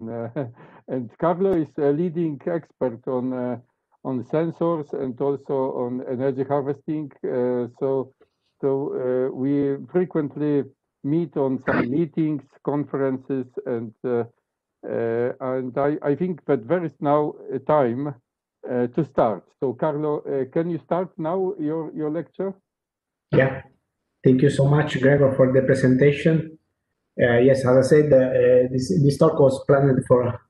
and Carlo is a leading expert on uh, on sensors and also on energy harvesting. Uh, so so uh, we frequently meet on some meetings, conferences, and and I, I think that there is now a time to start. So Carlo, can you start now your your lecture? Yeah. Thank you so much, Gregor, for the presentation. Uh, yes, as I said, uh, this, this talk was planned for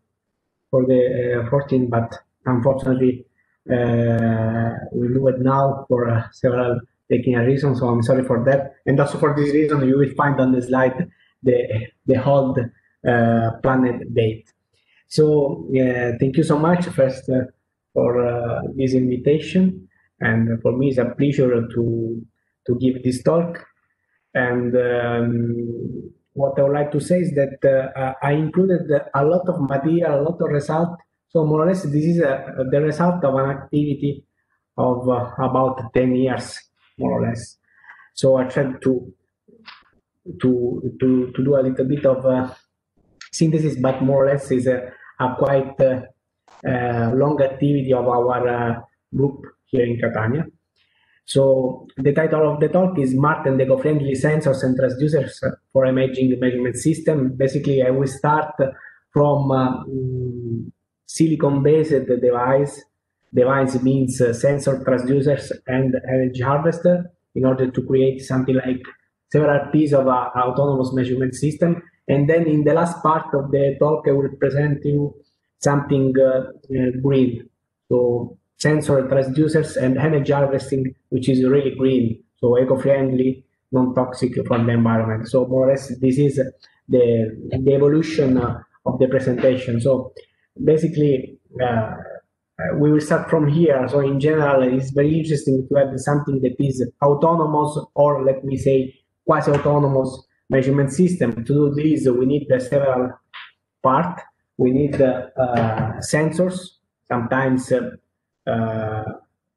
for the uh, 14, but unfortunately, we do it now for several technical reasons. So I'm sorry for that. And also for this reason, you will find on the slide the the hold planned date. So thank you so much first for this invitation, and for me it's a pleasure to to give this talk. And um, what I would like to say is that uh, I included a lot of material, a lot of result. So more or less, this is a, uh, the result of an activity of uh, about 10 years, more or less. So I tried to to to to do a little bit of uh, synthesis, but more or less is a, a quite uh, uh, long activity of our group here in Catania. So the title of the talk is Smart and Eco-Friendly Sensors and Transducers for Emerging Measurement System. Basically, I will start from uh, silicon-based device. Device means uh, sensor, transducers, and energy harvester in order to create something like several pieces of uh, autonomous measurement system. And then in the last part of the talk, I will present you something uh, uh green. So sensor transducers and energy harvesting, which is really green, so eco-friendly, non-toxic from the environment. So more or less, this is the, the evolution uh, of the presentation. So basically, uh, we will start from here. So in general, it's very interesting to have something that is autonomous or let me say quasi-autonomous measurement system. To do this, we need uh, several parts. We need uh, sensors, sometimes uh, uh,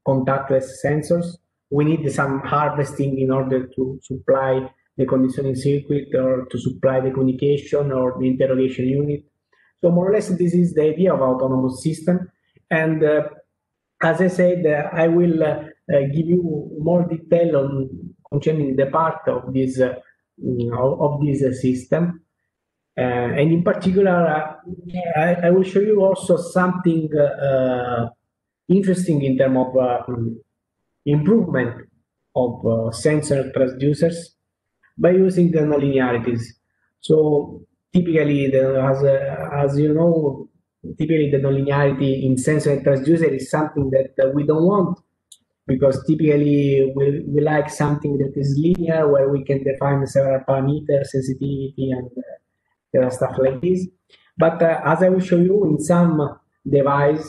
contactless sensors. We need some harvesting in order to supply the conditioning circuit or to supply the communication or the interrogation unit. So more or less, this is the idea of autonomous system. And uh, as I said, uh, I will uh, uh give you more detail on concerning the part of this uh, of this system. and in particular, I, I, will show you also something interesting in terms of uh, improvement of uh, sensor transducers by using the nonlinearities. So typically, the, as, uh, as you know, typically the nonlinearity in sensor transducer is something that we don't want because typically we, we like something that is linear where we can define several parameters, sensitivity, and uh, stuff like this. But uh, as I will show you in some device,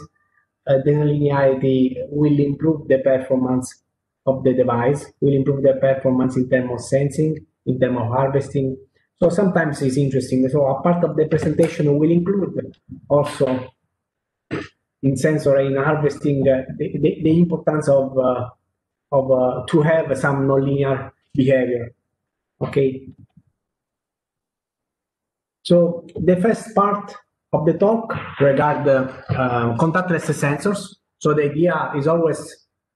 the linearity will improve the performance of the device, will improve the performance in terms of sensing, in terms of harvesting. So sometimes it's interesting. So a part of the presentation will include also in sensor in harvesting uh, the, the, the, importance of uh, of uh, to have some nonlinear behavior. Okay. So the first part of the talk regard the uh, contactless sensors. So the idea is always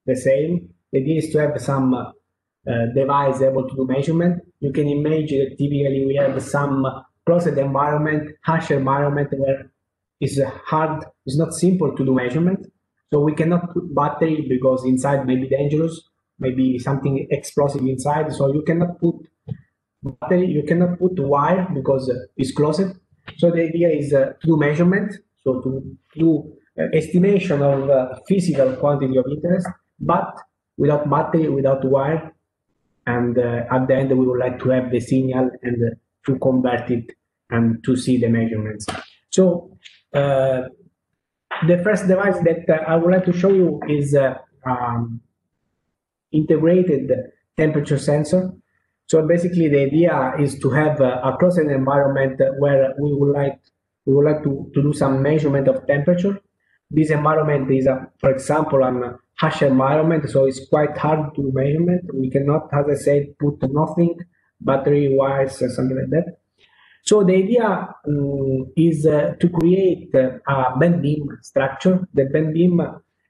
the same. The idea is to have some uh, device able to do measurement. You can imagine that typically we have some closed environment, harsh environment where it's hard, it's not simple to do measurement. So we cannot put battery because inside may be dangerous, maybe something explosive inside. So you cannot put battery, you cannot put wire because it's closed. So the idea is uh, to do measurement, so to do uh, estimation of uh, physical quantity of interest, but without battery, without wire. And uh, at the end, we would like to have the signal and to convert it and to see the measurements. So the first device that I would like to show you is um, integrated temperature sensor. So basically, the idea is to have a, a closed environment where we would like we would like to, to do some measurement of temperature. This environment is, a, for example, a harsh environment, so it's quite hard to measurement. We cannot, as I said, put nothing, battery wires, or something like that. So the idea um, is uh, to create uh, a bent beam structure. The bent beam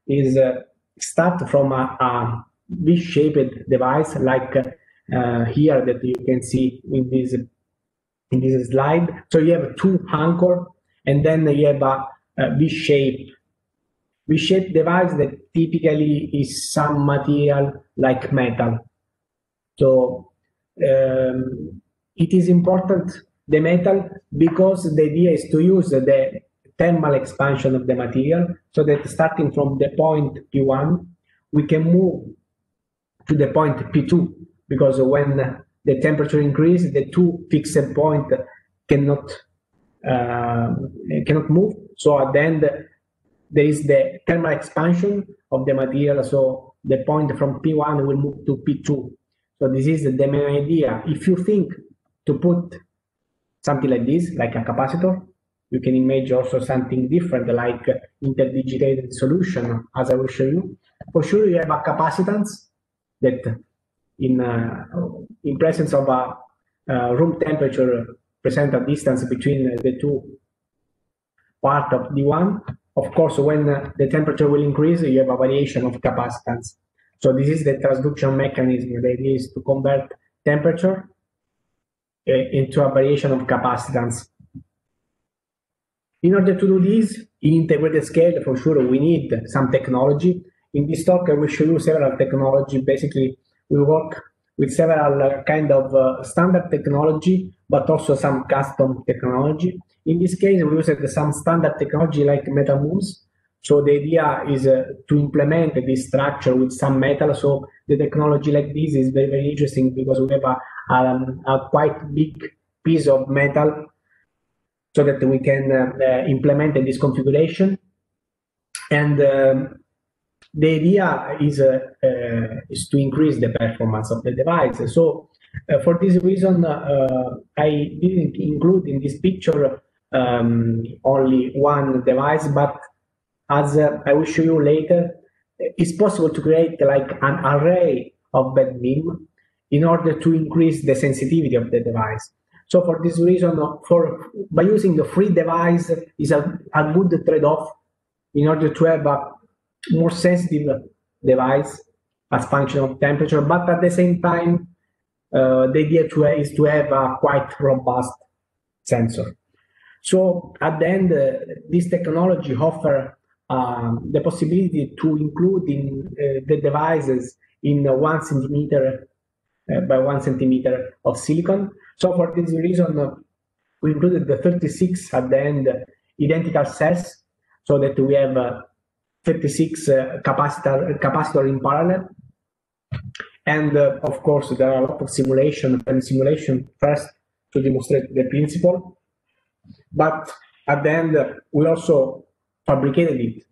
is uh, start from a, a V-shaped device like uh, here that you can see in this in this slide. So you have two anchor and then you have a, a V-shape V-shaped device that typically is some material like metal. So um, it is important the metal because the idea is to use the thermal expansion of the material so that starting from the point P1 we can move to the point P2 because when the temperature increases the two fixed point cannot uh, cannot move so at the end there is the thermal expansion of the material. So the point from P1 will move to P2. So this is the main idea. If you think to put something like this, like a capacitor, you can imagine also something different like interdigitated solution, as I will show you. For sure, you have a capacitance that in, uh, in presence of a uh, room temperature present a distance between the two part of D1 of course, when the temperature will increase, you have a variation of capacitance. So this is the transduction mechanism. The idea is to convert temperature uh, into a variation of capacitance. In order to do this, in integrated scale, for sure, we need some technology. In this talk, I will show you several technology. Basically, we work with several uh, kind of uh, standard technology, but also some custom technology. In this case, we use some standard technology like MetalMUMPs. So the idea is uh, to implement this structure with some metal. So the technology like this is very, very interesting because we have a, um, a quite big piece of metal so that we can uh, uh, implement this configuration. And um, the idea is, uh, uh, is to increase the performance of the device. So uh, for this reason, I didn't include in this picture um, only one device, but as uh, I will show you later, it's possible to create like an array of bent beam in order to increase the sensitivity of the device. So for this reason, for by using the free device is a, a good trade-off in order to have a more sensitive device as function of temperature, but at the same time, uh, the idea to, is to have a quite robust sensor. So at the end, uh, this technology offer um, the possibility to include in uh, the devices in one centimeter uh, by one centimeter of silicon. So for this reason, uh, we included the 36 at the end identical cells so that we have uh, 36 uh, capacitor, capacitor in parallel. And of course, there are a lot of simulation and simulation first to demonstrate the principle but at the end, we also fabricated it.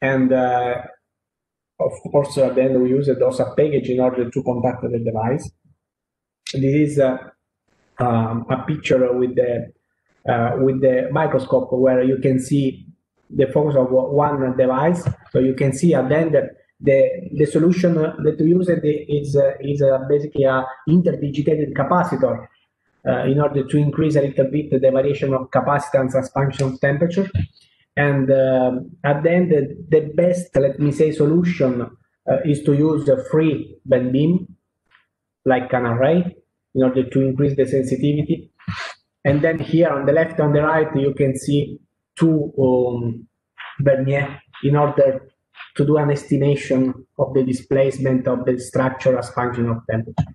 And uh, of course, at the end, we used also a package in order to contact the device. This is uh, um, a picture with the uh, with the microscope where you can see the focus of one device. So you can see at the end the the solution that we use is uh, is uh, basically a interdigitated capacitor uh, in order to increase a little bit the variation of capacitance as function of temperature. And uh, at the end, the, the, best, let me say, solution uh, is to use a free bent beam, like an array, in order to increase the sensitivity. And then here on the left on the right, you can see two um, in order to do an estimation of the displacement of the structure as function of temperature.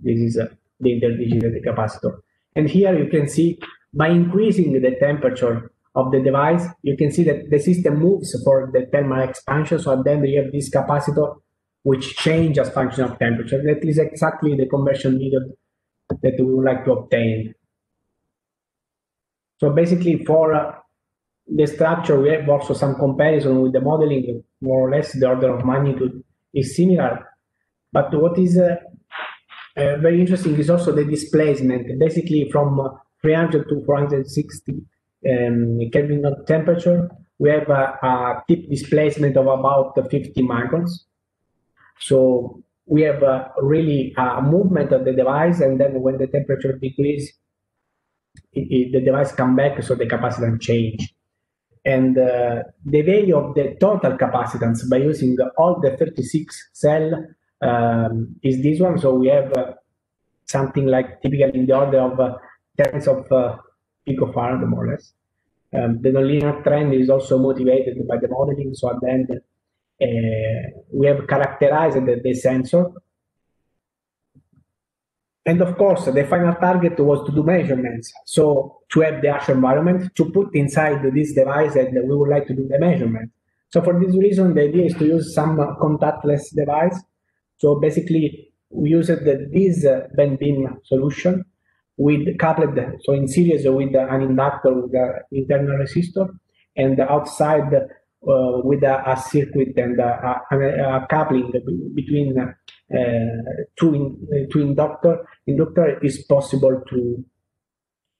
This is a the interdigitated capacitor. And here you can see by increasing the temperature of the device, you can see that the system moves for the thermal expansion. So then you have this capacitor which changes as function of temperature. That is exactly the conversion method that we would like to obtain. So basically for uh, the structure, we have also some comparison with the modeling, more or less the order of magnitude is similar. But what is uh, uh, very interesting is also the displacement, basically from uh, 300 to 460 um, Kelvin temperature, we have a, a, tip displacement of about 50 microns. So we have a, really a movement of the device, and then when the temperature decreases, it, the device come back, so the capacitance change. And uh, the value of the total capacitance by using all the 36 cell um, is this one. So we have uh, something like typically in the order of uh, tens of uh, picofarad, more or less. Um, the nonlinear trend is also motivated by the modeling. So at the end, uh, we have characterized the, the sensor and of course, the final target was to do measurements. So to have the actual environment to put inside this device that we would like to do the measurement. So for this reason, the idea is to use some contactless device. So basically, we used this bent beam solution with coupled, so in series with an inductor with an internal resistor, and outside uh, with a, a, circuit and a, a, a coupling between uh, two, in, uh, two inductor, inductor is possible to,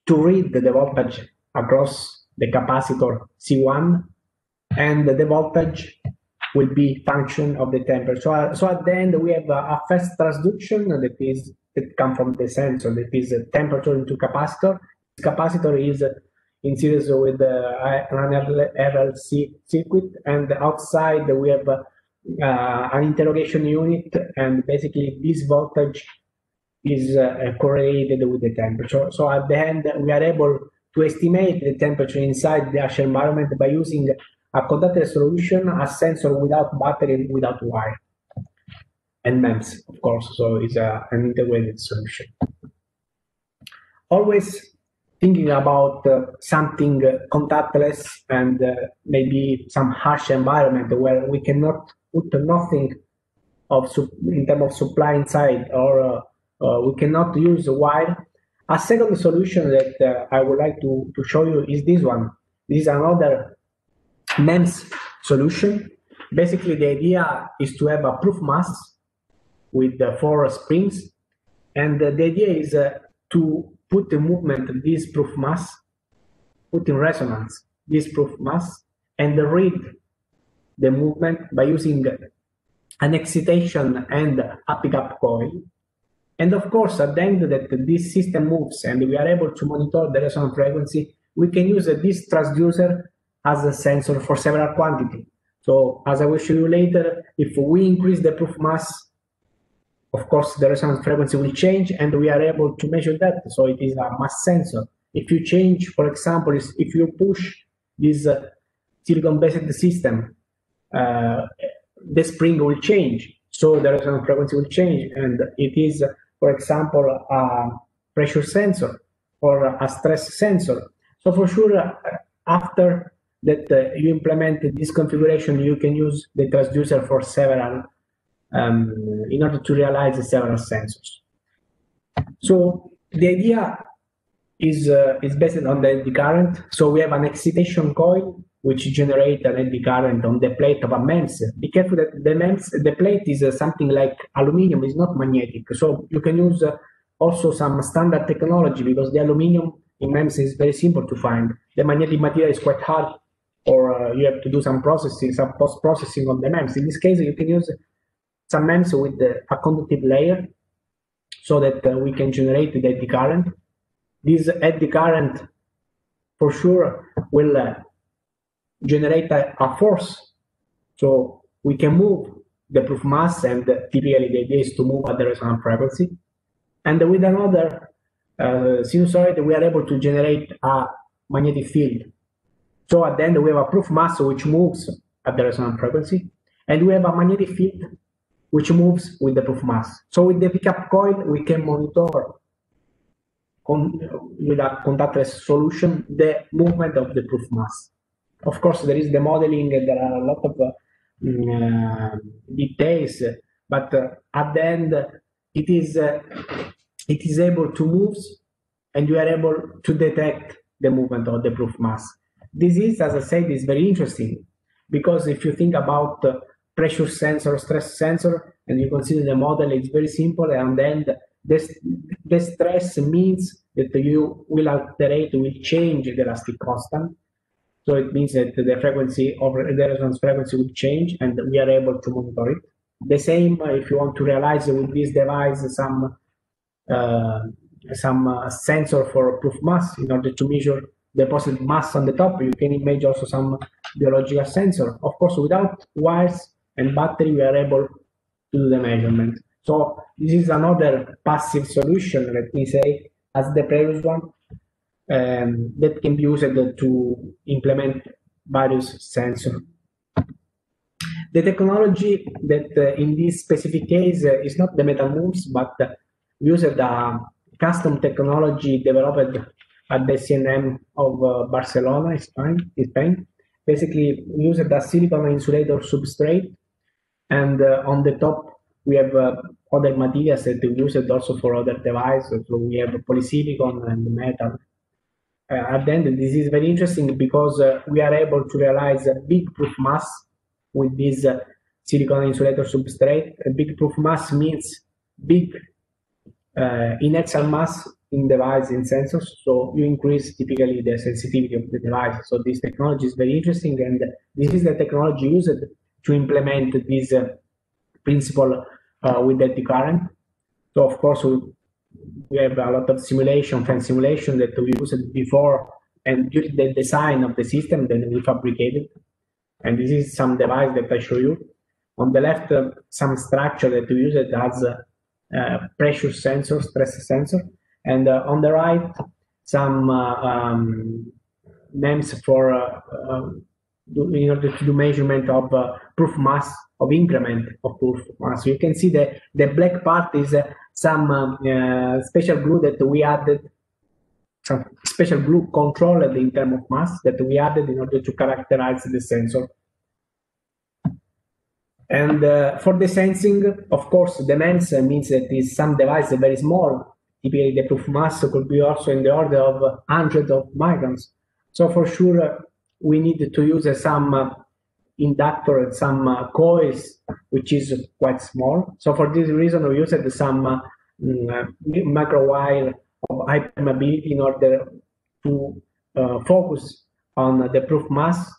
to read the voltage across the capacitor C1 and the voltage will be function of the temperature. So, uh, so at the end we have a, a first transduction that is that come from the sensor that is temperature into capacitor. This capacitor is in series with uh, an RLC circuit and outside we have uh, an interrogation unit, and basically this voltage is uh, correlated with the temperature. So at the end, we are able to estimate the temperature inside the actual environment by using a conductor solution, a sensor without battery, without wire, and MEMS, of course. So it's a, an integrated solution. Always thinking about uh, something contactless and uh, maybe some harsh environment where we cannot put nothing of in terms of supply inside, or uh, uh, we cannot use a wire. A second solution that uh, I would like to, to show you is this one. This is another MEMS solution. Basically, the idea is to have a proof mass with the four springs. And the idea is to put the movement of this proof mass, put in resonance this proof mass, and read the movement by using an excitation and a pickup coil. And of course, at the end that this system moves and we are able to monitor the resonance frequency, we can use this transducer as a sensor for several quantities. So as I will show you later, if we increase the proof mass, of course, the resonance frequency will change and we are able to measure that. So it is a mass sensor. If you change, for example, if you push this uh, silicon-based system the spring will change. So the resonance frequency will change. And it is, for example, a pressure sensor or a stress sensor. So for sure, uh, after that uh, you implement this configuration, you can use the transducer for several, um, in order to realize several sensors. So the idea is, uh, is based on the eddy current. So we have an excitation coil which generate an eddy current on the plate of a MEMS. Be careful that the MEMS, the plate is uh, something like aluminum, is not magnetic. So you can use uh, also some standard technology because the aluminum in MEMS is very simple to find. The magnetic material is quite hard, or uh, you have to do some processing, some post processing on the MEMS. In this case, you can use some MEMS with a conductive layer so that uh, we can generate the eddy current. This eddy current for sure will uh, generate a, a force. So we can move the proof mass, and typically the idea is to move at the resonance frequency. And with another uh, sinusoid, we are able to generate a magnetic field. So at the end, we have a proof mass which moves at the resonance frequency, and we have a magnetic field which moves with the proof mass. So with the pickup coil, we can monitor with a contactless solution the movement of the proof mass. Of course, there is the modeling, there are a lot of uh, details, but uh, at the end, it is uh, it is able to move, and you are able to detect the movement of the proof mass. This is, as I said, is very interesting because if you think about pressure sensor, stress sensor, and you consider the model, it's very simple, and then the, the stress means that you will alterate, will change the elastic constant so it means that the frequency of the resonance frequency will change and we are able to monitor it. The same if you want to realize with this device some uh, some uh, sensor for proof mass in order to measure the deposit mass on the top. You can imagine also some biological sensor. Of course, without wires and battery, we are able to do the measurement. So this is another passive solution, let me say, as the previous one, um, that can be used to implement various sensors. The technology that uh, in this specific case uh, is not the MetalMUMPs, but uh, used a custom technology developed at the CNM of uh, Barcelona, Spain, Spain. Basically, used a silicon insulator substrate, and uh, on the top we have uh, other materials that we use it also for other devices. So we have polysilicon and metal. Uh, at the end, this is very interesting because uh, we are able to realize a big proof mass with this uh, silicon insulator substrate. A big proof mass means big uh, inertial mass in device in sensors. So you increase typically the sensitivity of the device. So this technology is very interesting, and this is the technology used to implement this uh, principle uh, with the current. So of course we, we have a lot of simulation, FEM simulation that we used before and during the design of the system, then we fabricated. And this is some device that I show you. On the left, uh, some structure that we use it as a, pressure sensor, stress sensor. And uh, on the right, some uh, um, MEMS for uh, in order to do measurement of proof mass of increment of proof mass. You can see that the black part is some um, special glue that we added some special glue controlled in terms of mass that we added in order to characterize the sensor. And uh, for the sensing, of course, the MEMS means that is some device very small. Typically, the proof mass could be also in the order of hundreds of microns. So for sure, uh, we need to use uh, some uh, inductor and some uh, coils, which is quite small. So for this reason, we used some uh, mm, microwire of high permeability in order to focus on the proof mass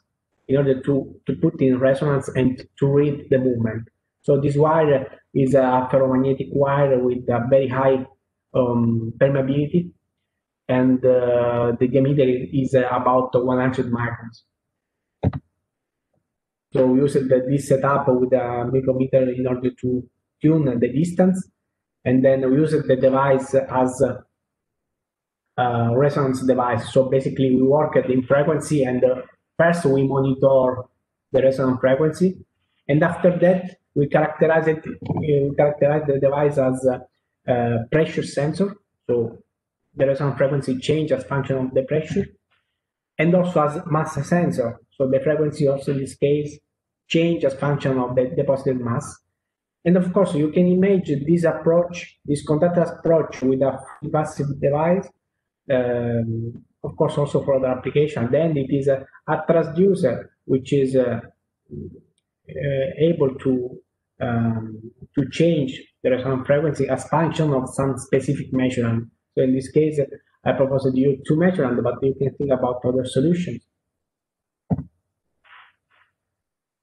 in order to, to put in resonance and to read the movement. So this wire is a ferromagnetic wire with a very high um, permeability and uh, the diameter is uh, about 100 microns. So we use this setup with a micrometer in order to tune the distance and then we use the device as a, a resonance device. So basically we work at in frequency and uh, First, we monitor the resonance frequency, and after that, we characterize it. We characterize the device as a, a pressure sensor. So the resonance frequency change as function of the pressure, and also as mass sensor. So the frequency also in this case change as function of the deposited mass. And of course, you can imagine this approach, this contact approach with a passive device um, of course, also for other application. Then it is a, a transducer which is uh, uh, able to um, to change the resonance frequency as function of some specific measurement. So in this case, I propose to you two measurements, but you can think about other solutions.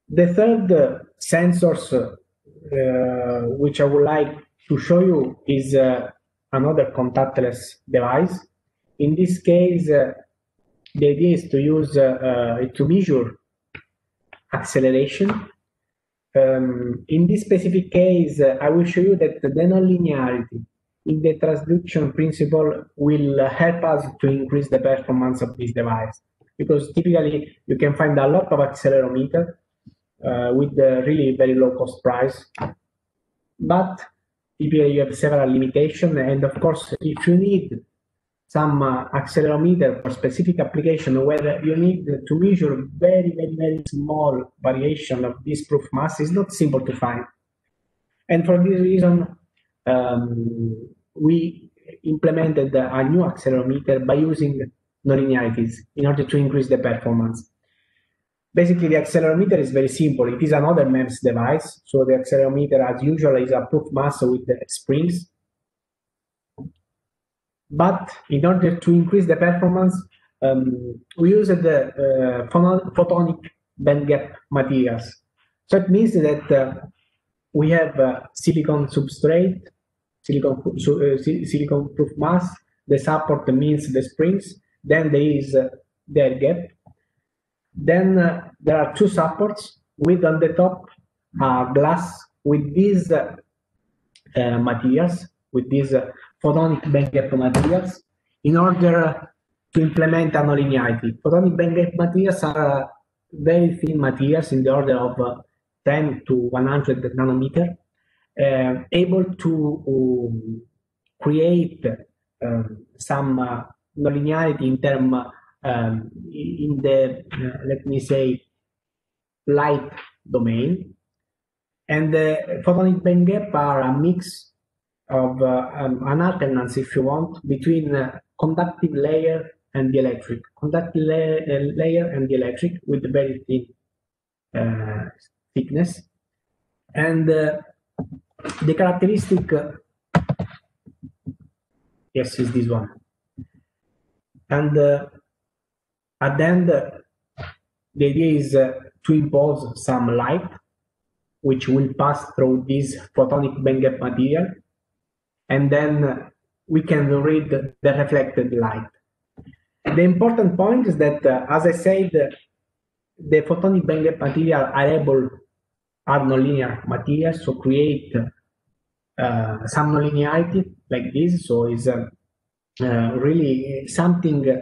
The third uh, sensors uh, which I would like to show you is uh, another contactless device in this case, uh, the idea is to use uh, uh, to measure acceleration. Um, in this specific case, I will show you that the nonlinearity in the transduction principle will help us to increase the performance of this device. Because typically you can find a lot of accelerometer uh, with really very low cost price. But typically you have several limitations. And of course, if you need some uh, accelerometer for specific application where you need to measure very, very, very small variation of this proof mass is not simple to find. And for this reason, um, we implemented a new accelerometer by using nonlinearities in order to increase the performance. Basically, the accelerometer is very simple. It is another MEMS device. So the accelerometer, as usual, is a proof mass with the springs but in order to increase the performance, um, we use the uh, photonic band gap materials. So it means that uh, we have a silicon substrate, silicon, uh, silicon proof mass. The support means the springs. Then there is uh, the gap. Then uh, there are two supports with on the top uh, glass with these uh, uh, materials, with these photonic band gap materials, in order to implement a nonlinearity. Photonic band gap materials are very thin materials in the order of 10 to 100 nanometer, uh, able to um, create um, some uh, nonlinearity in term um, in the uh, let me say light domain. And the photonic band gap are a mix of uh, um, an alternance if you want between uh, conductive layer and dielectric. Conductive la uh, layer and dielectric with very thin thickness. And the characteristic yes is this one. And uh, at the end the idea is uh, to impose some light which will pass through this photonic band gap material and then we can read the reflected light. The important point is that uh, as i said the photonic band gap material are able are nonlinear materials, so create uh, some nonlinearity like this. So it's uh, uh, really something uh,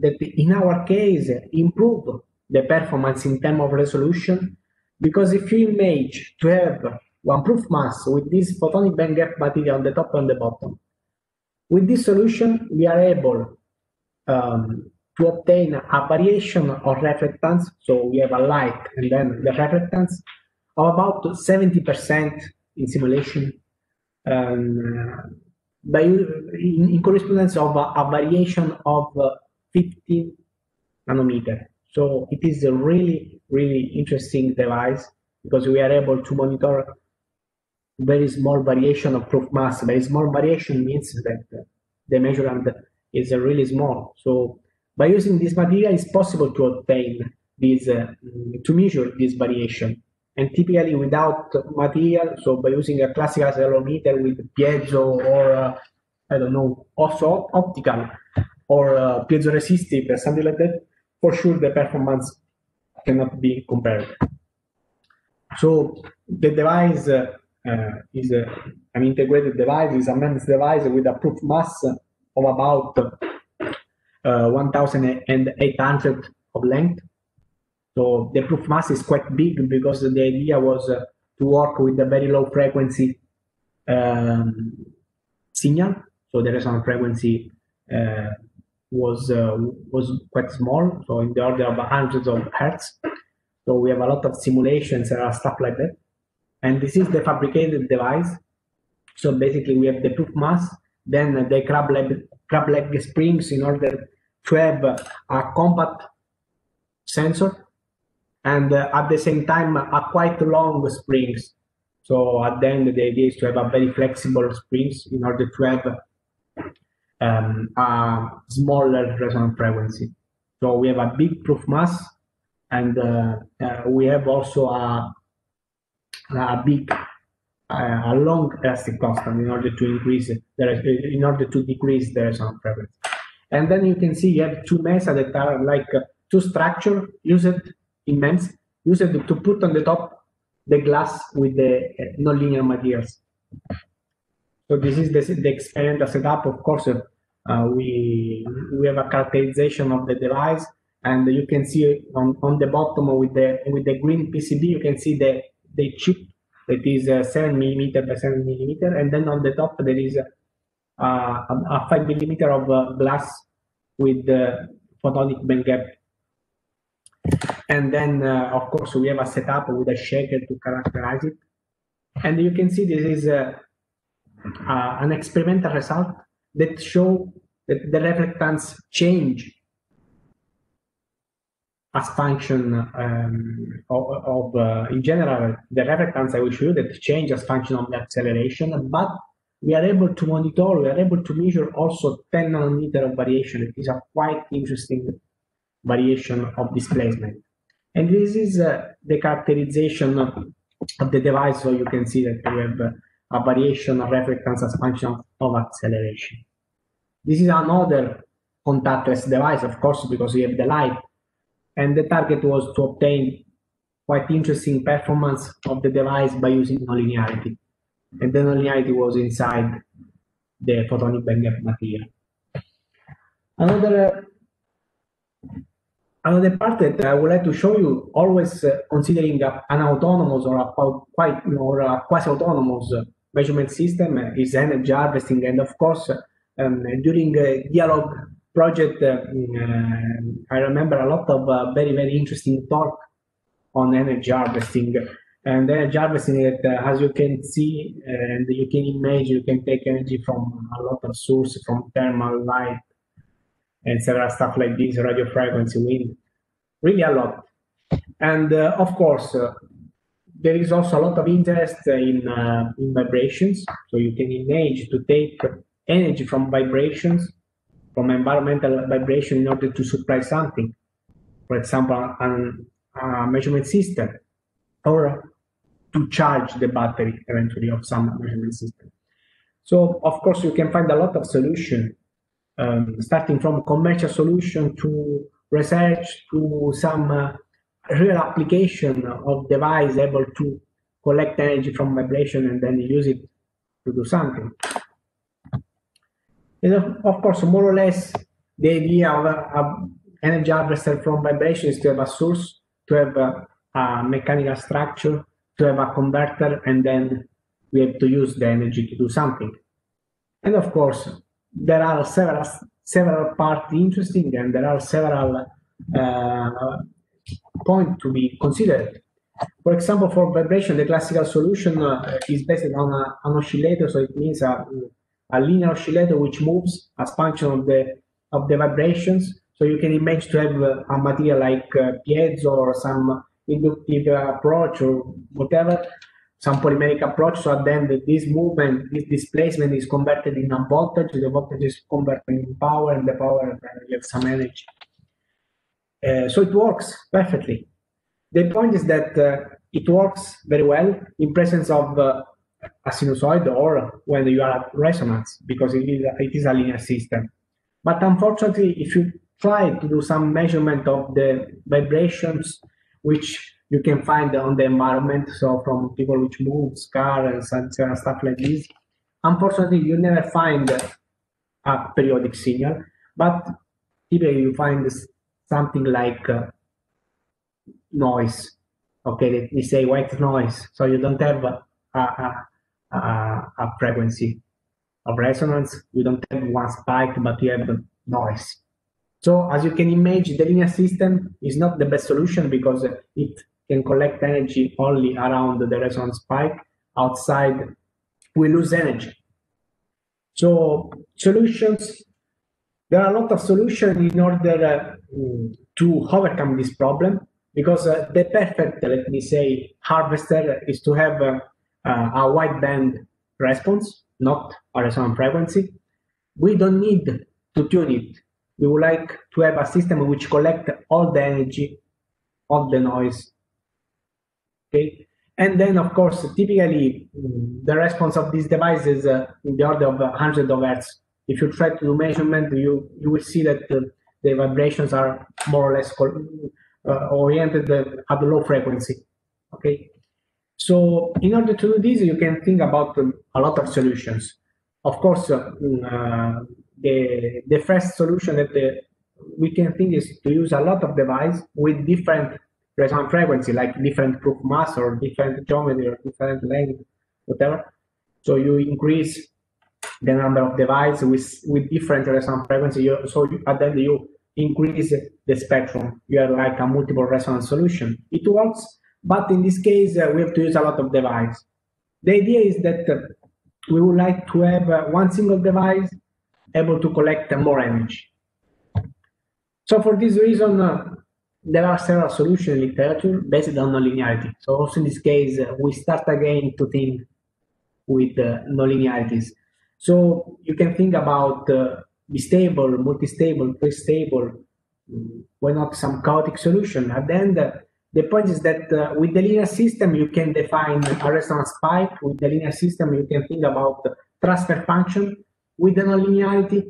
that in our case improve the performance in terms of resolution because if you image to have one proof mass with this photonic band gap material on the top and the bottom, with this solution we are able um, to obtain a variation of reflectance. So we have a light and then the reflectance of about 70% in simulation um, by, in, in, correspondence of a, a variation of uh, 15 nanometer. So it is a really, really interesting device because we are able to monitor very small variation of proof mass. Very small variation means that the measurement is really small. So by using this material, it's possible to obtain this, uh, to measure this variation and typically without material, so by using a classical accelerometer with piezo or uh, I don't know, also optical or uh, piezoresistive or something like that, for sure the performance cannot be compared. So the device uh, uh, is uh, an integrated device, is a MEMS device with a proof mass of about uh, 1,800 of length so the proof mass is quite big because the idea was uh, to work with a very low frequency um, signal. So the resonant frequency uh, was uh, was quite small, so in the order of hundreds of hertz. So we have a lot of simulations and stuff like that. And this is the fabricated device. So basically we have the proof mass, then the crab leg, crab leg springs in order to have a compact sensor and uh, at the same time a quite long springs. So at the end, the idea is to have a very flexible springs in order to have um, a smaller resonant frequency. So we have a big proof mass, and uh, uh, we have also a, a big, uh, a long elastic constant in order to increase the, in order to decrease the resonant frequency. And then you can see you have two MESA that are like two structure used in MEMS used to put on the top the glass with the uh, nonlinear materials. So this is the, the experimental setup. Of course, uh, we we have a characterization of the device, and you can see on, on the bottom with the with the green PCB, you can see the the chip that is uh, seven millimeter by seven millimeter, and then on the top there is a, a, a five millimeter of uh, glass with the photonic band gap and then, uh, of course, we have a setup with a shaker to characterize it. And you can see this is uh, uh, an experimental result that show that the reflectance change as function um, of, of uh, in general, the reflectance I will show you that change as function of the acceleration, but we are able to monitor, we are able to measure also 10 nanometer of variation. It is a quite interesting variation of displacement. And this is uh, the characterization of, the device. So you can see that we have a variation of reflectance as function of acceleration. This is another contactless device, of course, because we have the light. And the target was to obtain quite interesting performance of the device by using nonlinearity. And the nonlinearity was inside the photonic bandgap material. Another another part that I would like to show you, always uh, considering a, an autonomous or a quite or a quasi-autonomous measurement system is energy harvesting, and of course, um, during the dialogue project, uh, I remember a lot of uh, very very interesting talk on energy harvesting. And energy harvesting, it, uh, as you can see, and you can imagine, you can take energy from a lot of sources, from thermal, light, and several stuff like this, radio frequency, wind, really a lot. And uh, of course, uh, there is also a lot of interest in, uh, in vibrations. So you can imagine to take energy from vibrations, from environmental vibration in order to supply something. For example, an, a measurement system or to charge the battery eventually of some measurement system. So of course you can find a lot of solution um, starting from commercial solution to research to some uh, real application of device able to collect energy from vibration and then use it to do something. And of course, more or less, the idea of a, energy harvester from vibration is to have a source, to have a, a mechanical structure, to have a converter, and then we have to use the energy to do something. And of course, there are several several parts interesting and there are several uh, points to be considered. For example, for vibration, the classical solution uh, is based on a, an oscillator, so it means a, a linear oscillator which moves as function of the of the vibrations. So you can imagine to have uh, a material like uh, piezo or some inductive approach or whatever some polymeric approach. So at the end, this movement, this displacement is converted in a voltage. The voltage is converted in power, and the power you have some energy. Uh, so it works perfectly. The point is that uh, it works very well in presence of uh, a sinusoid or when you are at resonance because it is, it is a linear system. But unfortunately, if you try to do some measurement of the vibrations, which you can find on the environment. So from people which move, cars and stuff like this. Unfortunately, you never find a periodic signal, but typically you find something like uh, noise. Okay, me say white noise. So you don't have a, a, a, a frequency of resonance. You don't have one spike, but you have noise. So as you can imagine, the linear system is not the best solution because it can collect energy only around the resonance spike. Outside, we lose energy. So solutions, there are a lot of solutions in order uh, to overcome this problem because uh, the perfect, let me say, harvester is to have uh, a wideband response, not a resonant frequency. We don't need to tune it. We would like to have a system which collect all the energy, all the noise Okay, and then of course, typically the response of these devices uh, in the order of hundreds of hertz. If you try to do measurement, you you will see that the, the vibrations are more or less uh, oriented at the low frequency. Okay, so in order to do this, you can think about um, a lot of solutions. Of course, uh, uh the the first solution that the, we can think is to use a lot of device with different resonant frequency, like different proof mass or different geometry or different length, whatever. So you increase the number of devices with, with different resonant frequency. You, so you, at the end you increase the spectrum. You have like a multiple resonance solution. It works, but in this case, uh, we have to use a lot of devices. The idea is that uh, we would like to have uh, one single device able to collect more energy. So for this reason, uh, there are several solutions in literature based on nonlinearity. So also in this case, uh, we start again to think with uh, nonlinearities. So you can think about uh, bistable, multi-stable, pre-stable, why not some chaotic solution? At the end, uh, the point is that uh, with the linear system, you can define a resonance spike. With the linear system, you can think about the transfer function. With the nonlinearity,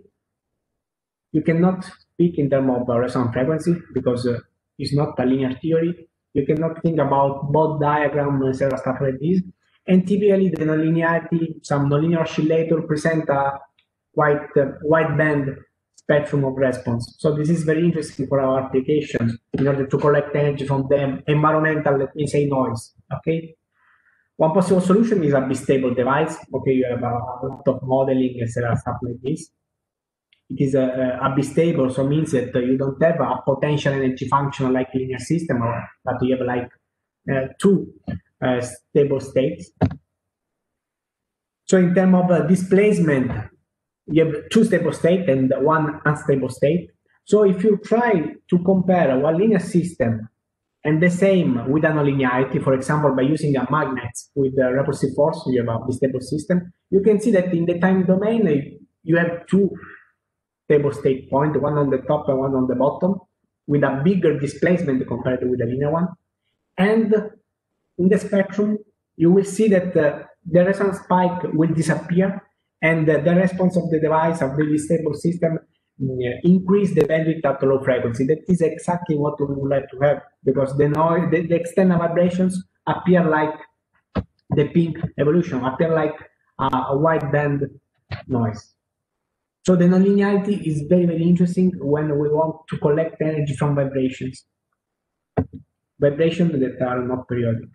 you cannot speak in terms of resonance frequency because uh, it's not a linear theory. You cannot think about Bode diagram and stuff like this. And typically, the nonlinearity, some nonlinear oscillator present a quite uh, wide band spectrum of response. So this is very interesting for our applications in order to collect energy from the environmental, let me say, noise. Okay. One possible solution is a bistable device. Okay, you have a, lot of modeling, and etc., stuff like this. It is a, a bistable, so means that you don't have a potential energy function like linear system, or but you have like uh, two uh, stable states. So in terms of uh, displacement, you have two stable state and one unstable state. So if you try to compare one linear system and the same with a nonlinearity, for example, by using a magnet with a repulsive force, you have a stable system, you can see that in the time domain, you have two stable state one on the top and one on the bottom, with a bigger displacement compared with the linear one. And in the spectrum, you will see that the, the resonance spike will disappear and the, the response of the device of the stable system mm, increase the bandwidth at low frequency. That is exactly what we would like to have because the noise, the, the external vibrations appear like the pink evolution, appear like uh, a wide band noise. So the nonlinearity is very, very interesting when we want to collect energy from vibrations. Vibrations that are not periodic.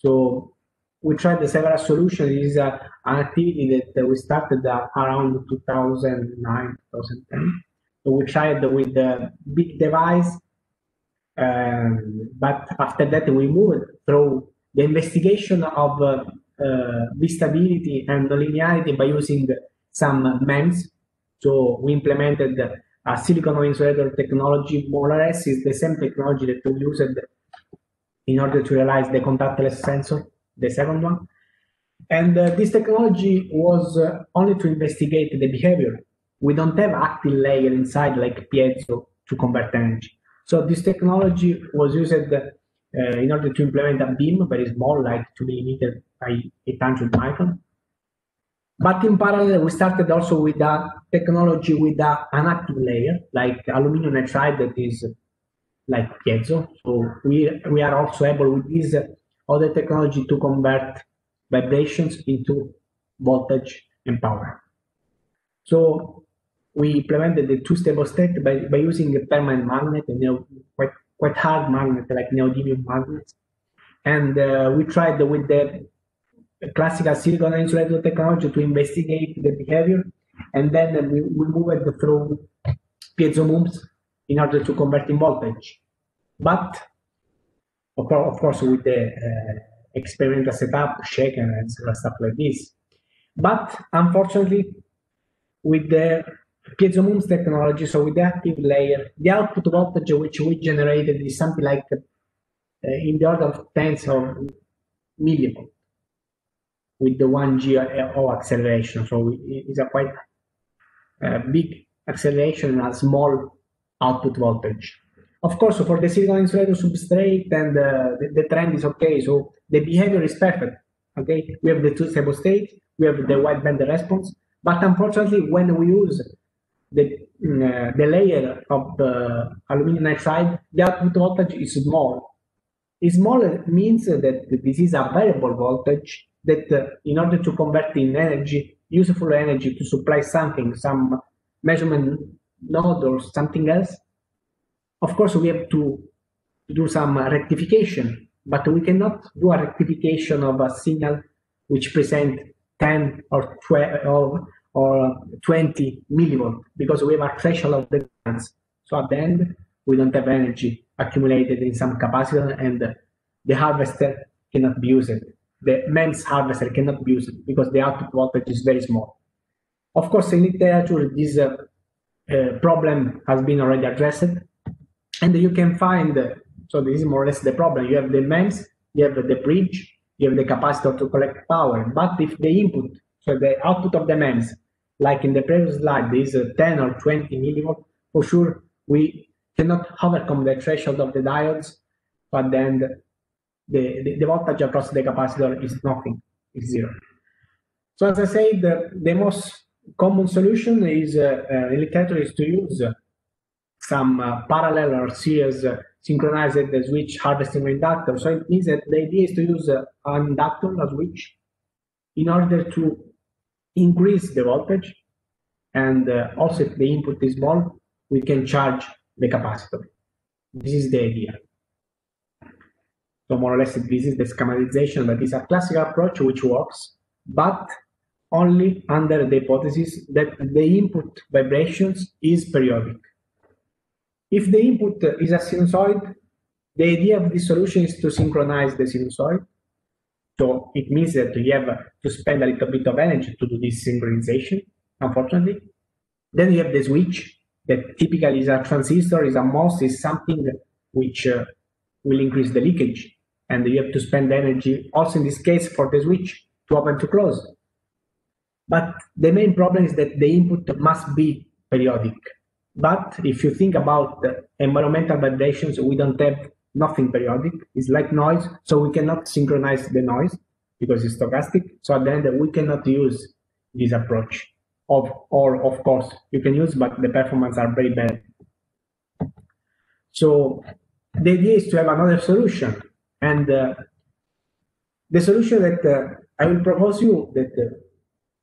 So we tried several solutions. Is uh, an activity that we started uh, around 2009, 2010. So we tried with the big device, um, but after that we moved through the investigation of uh, uh, stability and linearity by using some MEMS. So we implemented a silicon insulator technology, more or less is the same technology that we used in order to realize the contactless sensor the second one. And uh, this technology was uh, only to investigate the behavior. We don't have active layer inside like piezo to convert energy. So this technology was used uh, in order to implement a beam very small, like 2 millimeter by 800 micron. But in parallel, we started also with a technology with a, an active layer, like aluminum nitride that is like piezo. So we, we are also able with this other technology to convert vibrations into voltage and power. So we implemented the two stable state by, by using a permanent magnet, and you know, quite quite hard magnet like neodymium magnets. And uh, we tried with the classical silicon insulator technology to investigate the behavior, and then we, we moved through PiezoMUMPs in order to convert in voltage. But of, of course with the uh, experimental setup, shaken and stuff like this. But unfortunately, with the PiezoMUMPs technology, so with the active layer, the output voltage which we generated is something like uh, in the order of tens of millivolts with the 1 GO acceleration. So it's a quite uh, big acceleration and a small output voltage. Of course, for the silicon insulator substrate and the, the, trend is okay. So the behavior is perfect. Okay, we have the two stable states, we have the wide band response, but unfortunately, when we use the mm, uh, the layer of the aluminum nitride, the output voltage is small. Small means that this is a variable voltage that, uh, in order to convert in energy, useful energy to supply something, some measurement node or something else, of course, we have to do some rectification, but we cannot do a rectification of a signal which present 10 or 12 or, or 20 millivolt because we have a threshold of the diodes. So at the end, we don't have energy accumulated in some capacitor and the harvester cannot be used. The MEMS harvester cannot be used because the output voltage is very small. Of course, in literature, this uh, uh, problem has been already addressed and you can find, so this is more or less the problem. You have the MEMS, you have the bridge, you have the capacitor to collect power. But if the input, so the output of the MEMS, like in the previous slide, is 10 or 20 millivolt, for sure we cannot overcome the threshold of the diodes but then the, the, the voltage across the capacitor is nothing, is zero. So as I said, the, the most common solution is uh, uh, literature is to use some uh, parallel or series uh, synchronized switch harvesting inductor. So it means that the idea is to use uh, an inductor, a switch, in order to increase the voltage. And uh, also if the input is small, we can charge the capacitor. This is the idea. So more or less, this is the schematization, but it's a classical approach which works, but only under the hypothesis that the input vibrations is periodic. If the input is a sinusoid, the idea of this solution is to synchronize the sinusoid. So it means that you have to spend a little bit of energy to do this synchronization, unfortunately. Then you have the switch that typically is a transistor, is a MOS, is something which uh, will increase the leakage. And you have to spend energy also in this case for the switch to open to close. But the main problem is that the input must be periodic. But if you think about the environmental vibrations, we don't have nothing periodic. It's like noise, so we cannot synchronize the noise because it's stochastic. So at the end, we cannot use this approach. Of, or of course, you can use, but the performance are very bad. So the idea is to have another solution. And uh, the solution that uh, I will propose you that uh,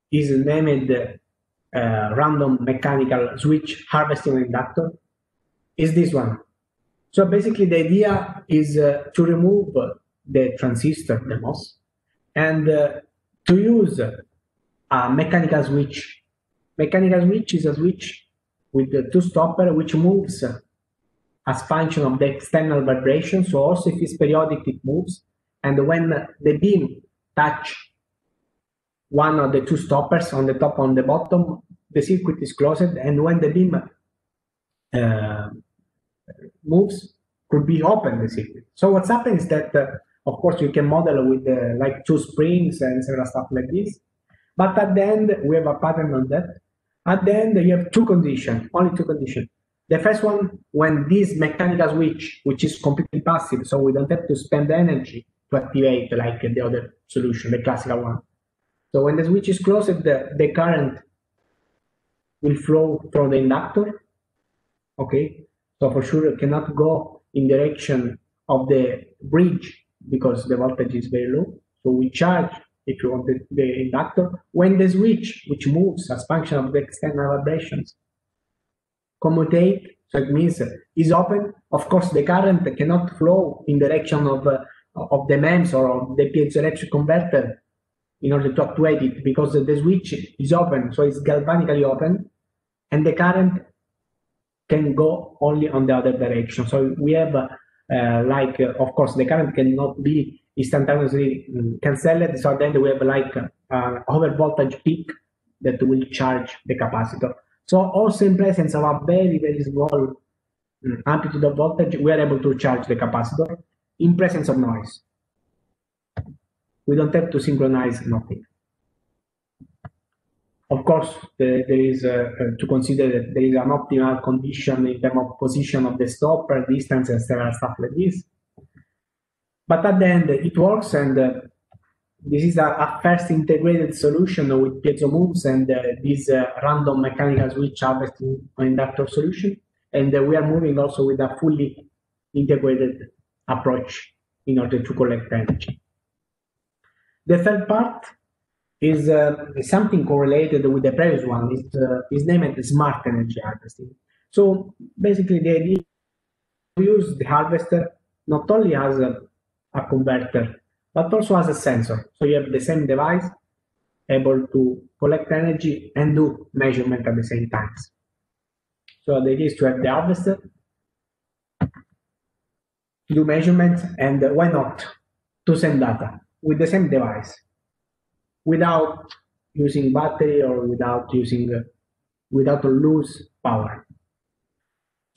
is named uh, random mechanical switch harvesting inductor is this one. So basically the idea is uh, to remove the transistor, the MOS, and uh, to use a mechanical switch. Mechanical switch is a switch with two stopper which moves as function of the external vibration. So also if it's periodic, it moves. And when the beam touch one of the two stoppers on the top on the bottom, the circuit is closed. And when the beam uh, moves, could be open the circuit. So what's happening is that, uh, of course, you can model with uh, like two springs and several stuff like this. But at the end, we have a pattern on that. At the end, you have two conditions, only two conditions. The first one, when this mechanical switch, which is completely passive, so we don't have to spend energy to activate like the other solution, the classical one. So when the switch is closed, the, the current will flow through the inductor. Okay, so for sure it cannot go in direction of the bridge because the voltage is very low. So we charge, if you want, the, the inductor when the switch, which moves as function of the external vibrations, commutate, so it means is open. Of course, the current cannot flow in direction of uh, of the MEMS or of the piezoelectric converter in order to actuate it because the switch is open, so it's galvanically open, and the current can go only on the other direction. So we have, uh, like, uh, of course, the current cannot be instantaneously mm, cancelled. So then we have like uh, over voltage peak that will charge the capacitor. So also in presence of a very, very small mm, amplitude of voltage, we are able to charge the capacitor in presence of noise. We don't have to synchronize nothing. Of course, there is uh, to consider that there is an optimal condition in terms of position of the stopper, distance, and several stuff like this. But at the end, it works, and uh, this is a, a, first integrated solution with PiezoMUMPs and uh, this uh, random mechanical switch harvesting inductor solution. And uh, we are moving also with a fully integrated approach in order to collect energy. The third part is uh, something correlated with the previous one. It's, uh, is named smart energy harvesting. So basically, the idea to use the harvester not only as a, a converter, but also as a sensor. So you have the same device able to collect energy and do measurement at the same time. So the idea is to have the harvester, do measurements, and why not to send data with the same device without using battery or without using uh, without lose power.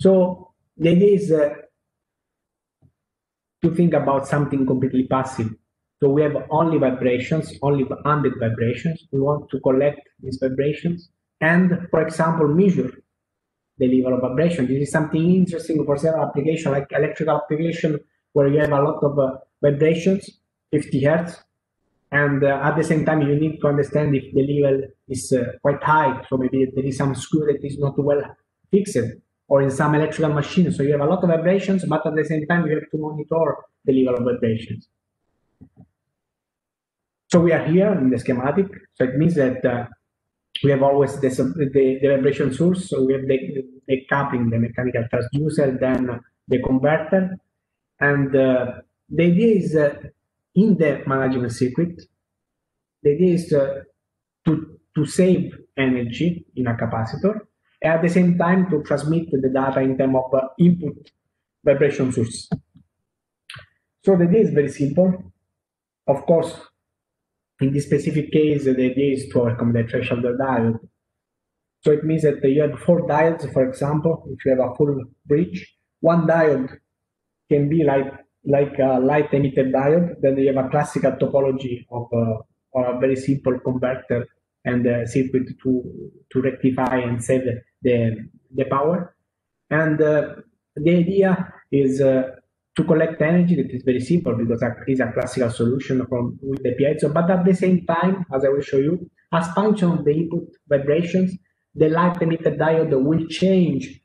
So the idea is uh, to think about something completely passive. So we have only vibrations, only ambient vibrations. We want to collect these vibrations and, for example, measure the level of vibration. This is something interesting for several applications, like electrical application where you have a lot of uh, vibrations, 50 hertz, and uh, at the same time you need to understand if the level is uh, quite high, so maybe there is some screw that is not well fixed, or in some electrical machine. So you have a lot of vibrations, but at the same time you have to monitor the level of vibrations. So we are here in the schematic. So it means that uh, we have always the, the, the, vibration source. So we have the, the coupling, the mechanical transducer, then the converter. And uh, the idea is uh, in the management circuit, the idea is uh, to, to save energy in a capacitor and at the same time to transmit the data in terms of uh, input vibration source. So the idea is very simple. Of course, in this specific case, the idea is to overcome the threshold of the diode. So it means that you have four diodes, for example, if you have a full bridge, one diode can be like like a light emitter diode. Then you have a classical topology of uh, a very simple converter and a circuit to to rectify and save the the power. And uh, the idea is uh, to collect energy that is very simple because it is a classical solution from with the piezo, but at the same time, as I will show you, as function of the input vibrations, the light emitter diode will change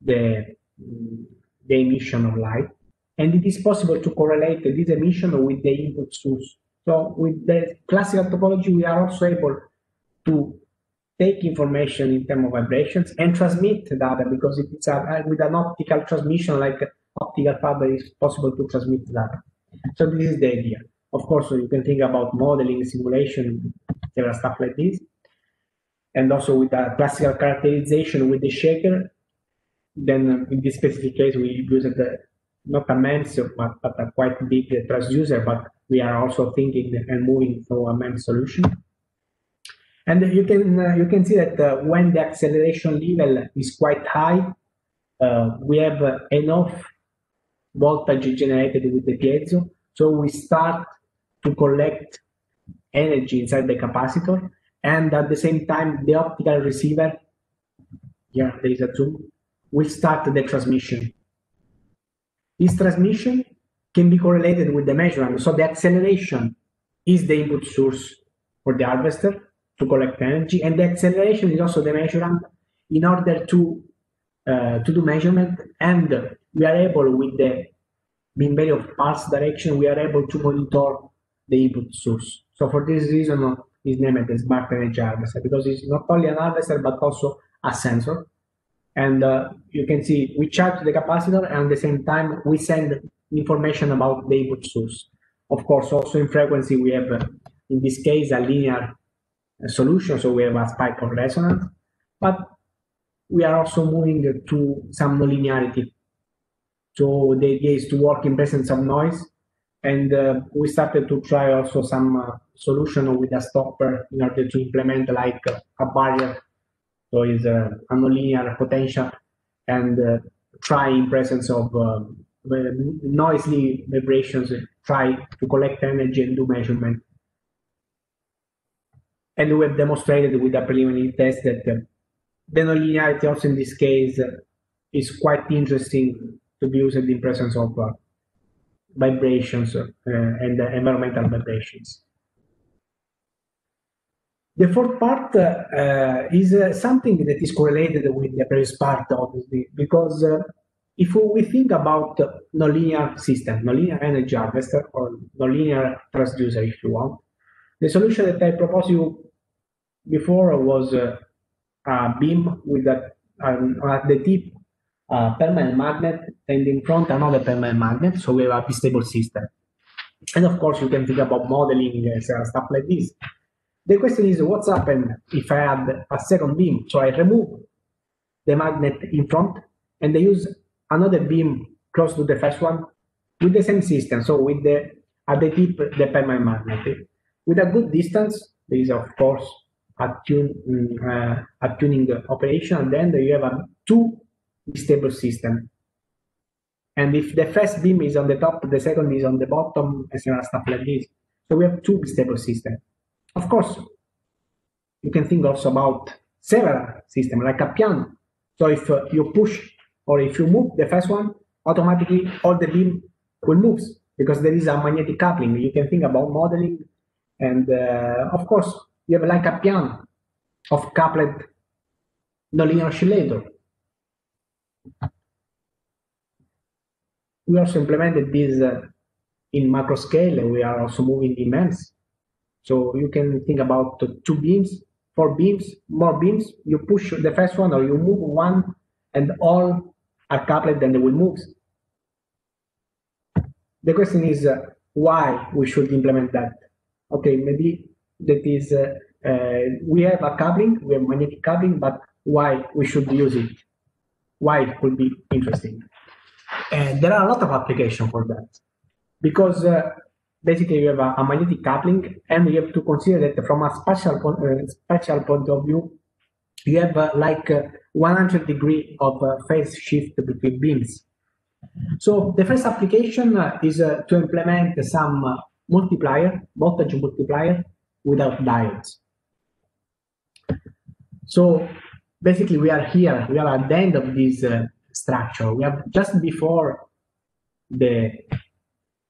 the, the emission of light. And it is possible to correlate this emission with the input source. So with the classical topology, we are also able to take information in terms of vibrations and transmit data because it is a, with an optical transmission like optical fiber is possible to transmit data. So this is the idea. Of course, you can think about modeling, simulation, several stuff like this. And also with a classical characterization with the shaker, then in this specific case, we use the, not a MEMS, but, but a quite big transducer, but we are also thinking and moving to a MEMS solution. And you can uh, you can see that uh, when the acceleration level is quite high, uh, we have enough voltage generated with the piezo. So we start to collect energy inside the capacitor. And at the same time, the optical receiver, yeah, there is a zoom, will start the transmission. This transmission can be correlated with the measurement. So the acceleration is the input source for the harvester to collect energy. And the acceleration is also the measurement in order to uh, to do measurement and we are able with the beam value of pulse direction, we are able to monitor the input source. So for this reason, it's named as smart energy harvester because it's not only an harvester but also a sensor. And uh, you can see we charge the capacitor and at the same time we send information about the input source. Of course, also in frequency we have, uh, in this case, a linear uh, solution, so we have a spike of resonance, but we are also moving to some nonlinearity so the idea is to work in presence of noise. And uh, we started to try also some uh, solution with a stopper in order to implement like uh, a barrier. So it's a, a nonlinear potential and uh, try in presence of uh, noisy vibrations, try to collect energy and do measurement. And we have demonstrated with a preliminary test that uh, the nonlinearity also in this case is quite interesting to be used in presence of uh, vibrations uh, and environmental vibrations. The fourth part uh, is uh, something that is correlated with the previous part, obviously, because uh, if we think about nonlinear system, nonlinear energy harvester, or nonlinear transducer, if you want, the solution that I proposed you before was uh, a beam with a, um, at the tip a permanent magnet and in front another permanent magnet. So we have a bistable system. And of course, you can think about modeling uh, stuff like this. The question is, what's happened if I add a second beam? So I remove the magnet in front and I use another beam close to the first one with the same system. So with the at the tip, the permanent magnet. With a good distance, there is of course a, tune, mm, uh, a tuning operation, and then you have a two stable system. And if the first beam is on the top, the second is on the bottom, and stuff like this. So we have two stable systems. Of course, you can think also about several systems like a piano. So if uh, you push or if you move the first one, automatically all the beam will move because there is a magnetic coupling. You can think about modeling, and uh, of course, you have like a piano of coupled nonlinear oscillator. We also implemented this uh, in macro scale. and We are also moving in MEMS. So you can think about two beams, four beams, more beams. You push the first one or you move one and all are coupled and they will move. The question is uh, why we should implement that. Okay, maybe that is uh, uh, we have a coupling, we have magnetic coupling, but why we should use it? Why it could be interesting? And there are a lot of applications for that because uh, basically you have a, a, magnetic coupling and you have to consider that from a spatial, uh, spatial point of view, you have uh, like uh, 100 degree of uh, phase shift between beams. So the first application uh, is to implement some multiplier, voltage multiplier without diodes. So basically we are here, we are at the end of this structure. We are just before the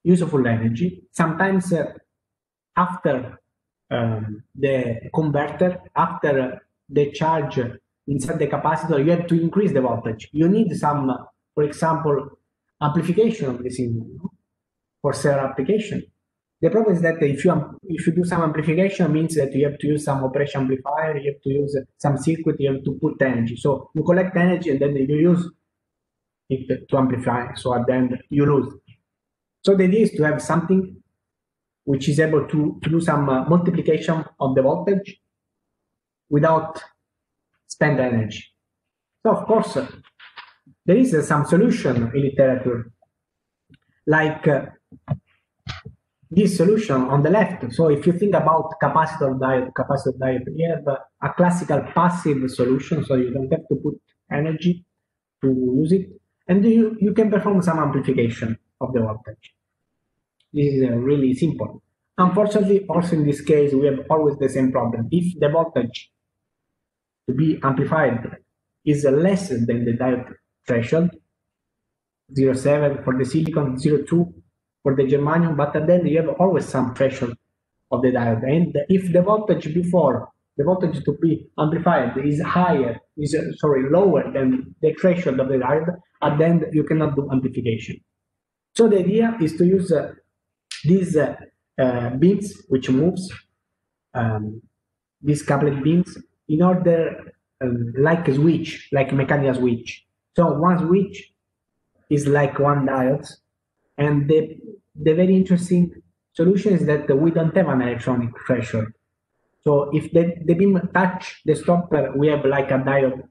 useful energy. Sometimes uh, after um, the converter, after the charge inside the capacitor, you have to increase the voltage. You need some, for example, amplification of the signal for several application. The problem is that if you if you do some amplification, means that you have to use some operation amplifier, you have to use some circuit, you have to put energy. So you collect energy and then you use it to amplify. So at the end you lose. So the idea is to have something which is able to, to do some uh, multiplication of the voltage without spend energy. So of course, uh, there is uh, some solution in literature, like uh, this solution on the left. So if you think about capacitor diode, capacitor diode, you have a classical passive solution, so you don't have to put energy to use it, and you, you can perform some amplification of the voltage. This is uh, really simple. Unfortunately, also in this case, we have always the same problem. If the voltage to be amplified is less than the diode threshold, 0.7 for the silicon, 0.2 for the germanium, but then you have always some threshold of the diode. And if the voltage before the voltage to be amplified is higher, is uh, sorry, lower than the threshold of the diode, at the end you cannot do amplification. So the idea is to use uh, these uh, uh, beams which moves um, these coupled beams in order um, like a switch, like a mechanical switch. So one switch is like one diode, and the the very interesting solution is that we don't have an electronic threshold. So if the, the beam touch the stopper, we have like a diode,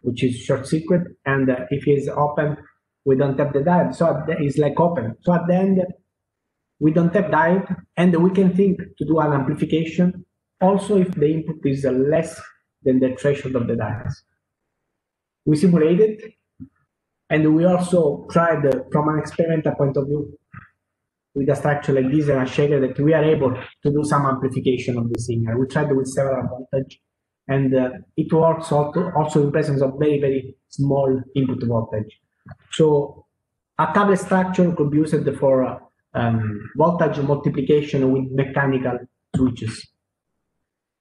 which is short circuit, and uh, if it's open, we don't have the diode. So it's like open. So at the end, we don't have diode, and we can think to do an amplification also if the input is less than the threshold of the diodes. We simulated, and we also tried uh, from an experimental point of view with a structure like this and a shaker that we are able to do some amplification of the signal. We tried with several voltage, and uh, it works also, in presence of very, very small input voltage. So a cable structure could be used for uh, um, voltage multiplication with mechanical switches.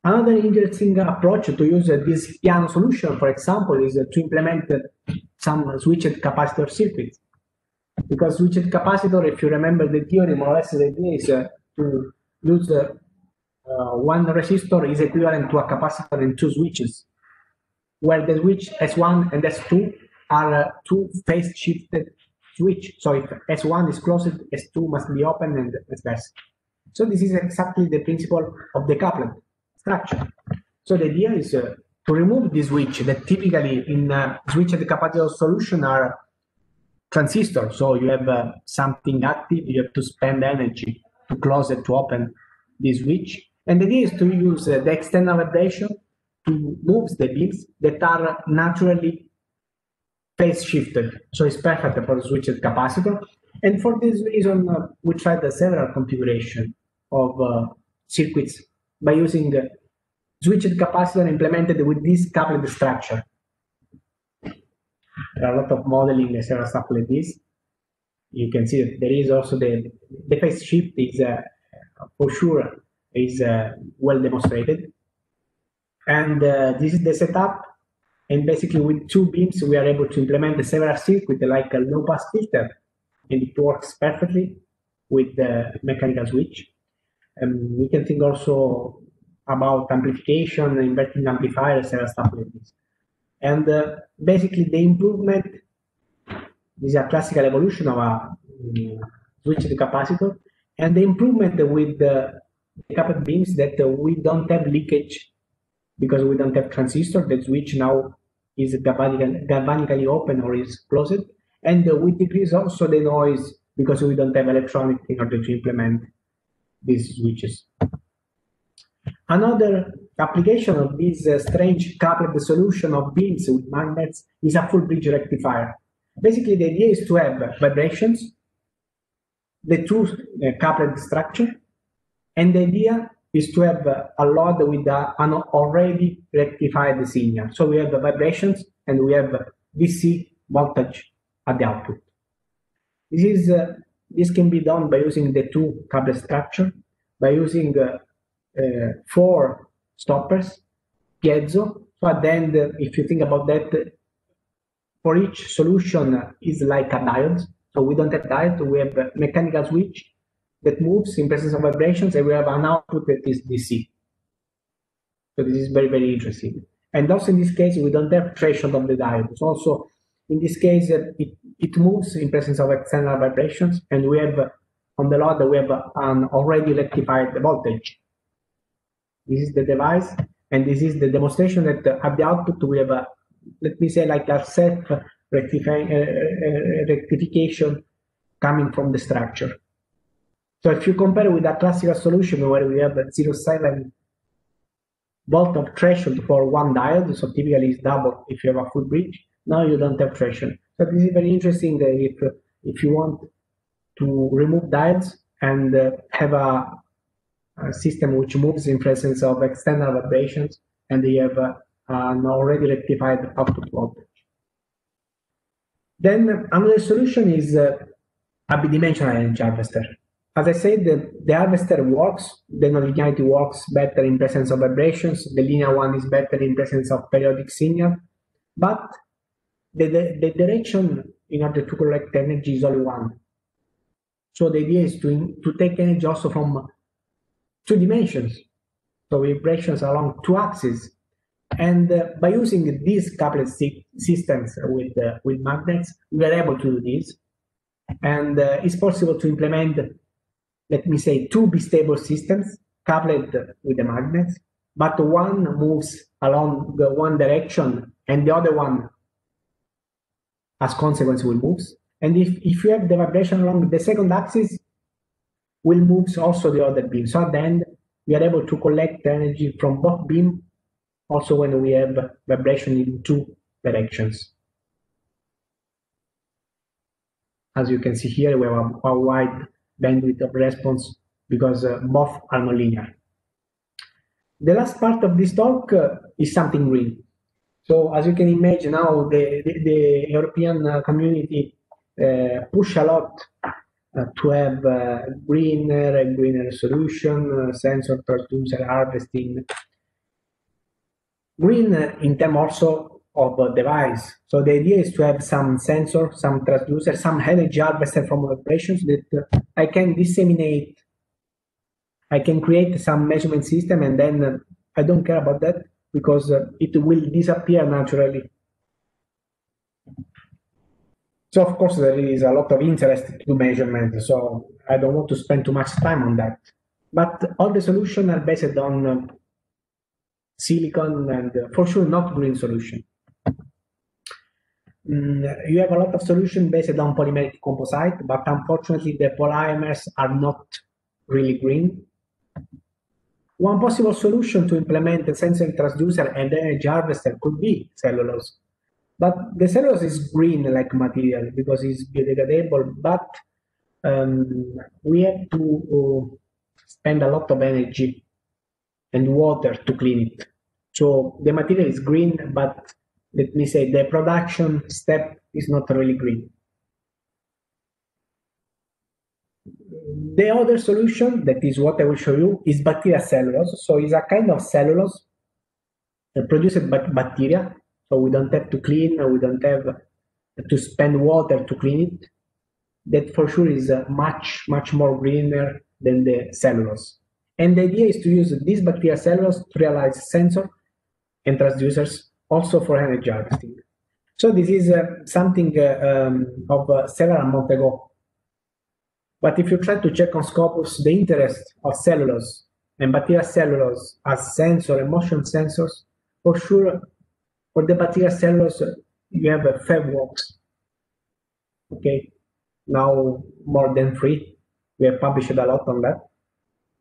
Another interesting approach to use this piano solution, for example, is to implement some switched capacitor circuits. Because switched capacitor, if you remember the theory, more or less the idea is uh, to use uh, uh, one resistor is equivalent to a capacitor and two switches, where the switch S1 and S2 are uh, two phase shifted switch. So if S1 is closed, S2 must be open and vice versa. So this is exactly the principle of the couplet structure. So the idea is uh, to remove this switch that typically in uh, switch the capacitor solution are transistors. So you have uh, something active, you have to spend energy to close it to open this switch. And the idea is to use uh, the external vibration to move the beams that are naturally phase shifted. So it's perfect for the switched capacitor. And for this reason, uh, we tried several configuration of uh, circuits by using uh, switched capacitor implemented with this coupled structure. There are a lot of modeling and several stuff like this. you can see that there is also the, the phase shift is uh, for sure is uh, well demonstrated. And uh, this is the setup. And basically with two beams, we are able to implement the several circuits like a low pass filter. And it works perfectly with the mechanical switch. And we can think also about amplification, inverting amplifiers, and stuff like this. And uh, basically the improvement is a classical evolution of a um, switched capacitor. And the improvement with the, the coupled beams that uh, we don't have leakage because we don't have transistor. The switch now is galvanically, galvanically open or is closed. And uh, we decrease also the noise because we don't have electronic in order to implement these switches. Another application of this uh, strange coupled solution of beams with magnets is a full bridge rectifier. Basically, the idea is to have vibrations, the two uh, coupled structure, and the idea is to have a load with an already rectified signal. So we have the vibrations and we have DC voltage at the output. This is uh, this can be done by using the two coupled structure, by using uh, uh, Uh, four stoppers, piezo. So at the end, uh, if you think about that, uh, for each solution is like a diode. So we don't have diode, we have a mechanical switch that moves in presence of vibrations and we have an output that is DC. So this is very, very interesting. And also in this case, we don't have threshold of the diode. So also in this case, it, it moves in presence of external vibrations and we have on the load, we have an already rectified voltage. This is the device and this is the demonstration that at the output we have a let me say like a self rectifying, uh, uh, rectification coming from the structure. So if you compare with a classical solution where we have a 0.7 volt of threshold for one diode, so typically it's double if you have a full bridge, now you don't have threshold. So this is very interesting if, if you want to remove diodes and uh, have a, system which moves in presence of external vibrations and they have uh, an already rectified output voltage. Then another solution is uh, a bidimensional energy harvester. As I said, the, the harvester works, the nonlinearity works better in presence of vibrations, the linear one is better in presence of periodic signal, but the, the, the direction in order to collect energy is only one. So the idea is to, to take energy also from two dimensions, so vibrations along two axes, and uh, by using these coupled systems with, uh, with magnets, we are able to do this. And uh, it's possible to implement, let me say, two bistable systems coupled with the magnets, but one moves along the one direction and the other one, as consequence, will move. And if, if you have the vibration along the second axis, will move also the other beam. So at the end, we are able to collect energy from both beam also when we have vibration in two directions. As you can see here, we have a, a wide bandwidth of response because uh, both are nonlinear. The last part of this talk uh, is something green. So as you can imagine now, the, the, the European uh, community uh, push a lot Uh, to have uh, greener and greener solution, uh, sensor transducer harvesting, green in terms also of a device. So the idea is to have some sensor, some transducer, some energy harvester from operations that uh, I can disseminate. I can create some measurement system and then I don't care about that because it will disappear naturally. So of course there is a lot of interest to measurement, so I don't want to spend too much time on that. But all the solutions are based on silicon and uh, for sure not green solution. Mm, you have a lot of solution based on polymeric composite, but unfortunately the polymers are not really green. One possible solution to implement a sensor transducer and energy harvester could be cellulose. But the cellulose is green like material because it's biodegradable, but um, we have to uh, spend a lot of energy and water to clean it. So the material is green, but let me say the production step is not really green. the other solution, that is what I will show you, is bacterial cellulose. So it's a kind of cellulose uh, produced by bacteria. So we don't have to clean, we don't have to spend water to clean it. That for sure is uh, much, much more greener than the cellulose. And the idea is to use this bacterial cellulose to realize sensor and transducers also for energy harvesting. So this is uh, something uh, um, of uh, several months ago. But if you try to check on Scopus the interest of cellulose and bacterial cellulose as sensor and motion sensors, for sure, for the bacterial cellulose, you have a FabWorks. Okay, now more than three. We have published a lot on that.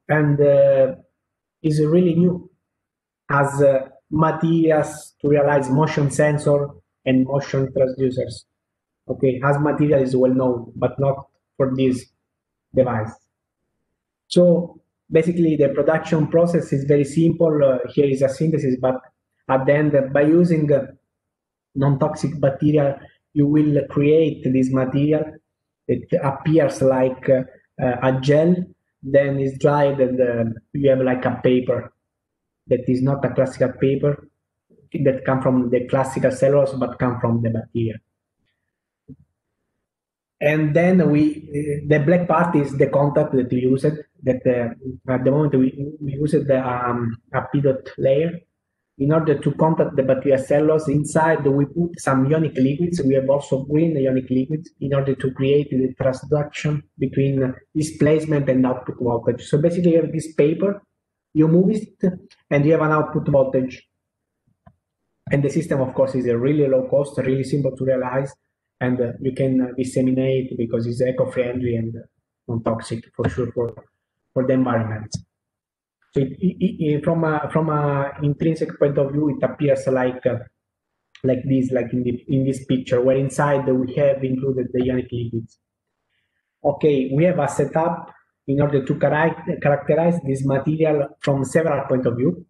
And uh, is really new as uh, materials to realize motion sensor and motion transducers. Okay, as material is well known, but not for this device. So basically the production process is very simple. Uh, here is a synthesis, but at the end, uh, by using uh, non-toxic bacteria, you will create this material. It appears like uh, a gel, then it's dried, and uh, you have like a paper that is not a classical paper that come from the classical cellulose, but come from the bacteria. And then we, the black part is the contact that we used. That uh, at the moment we, we used the um, a PEDOT layer in order to contact the bacterial cellulose. Inside we put some ionic liquids. We have also green ionic liquids in order to create the transduction between displacement and output voltage. So basically, you have this paper, you move it, and you have an output voltage and the system, of course, is a really low cost, really simple to realize, and uh, you can uh, disseminate because it's eco-friendly and non-toxic for sure for, for the environment. So it, it, it, from a from a intrinsic point of view, it appears like uh, like this, like in the in this picture, where inside we have included the ionic liquids. Okay, we have a setup in order to characterize this material from several point of view.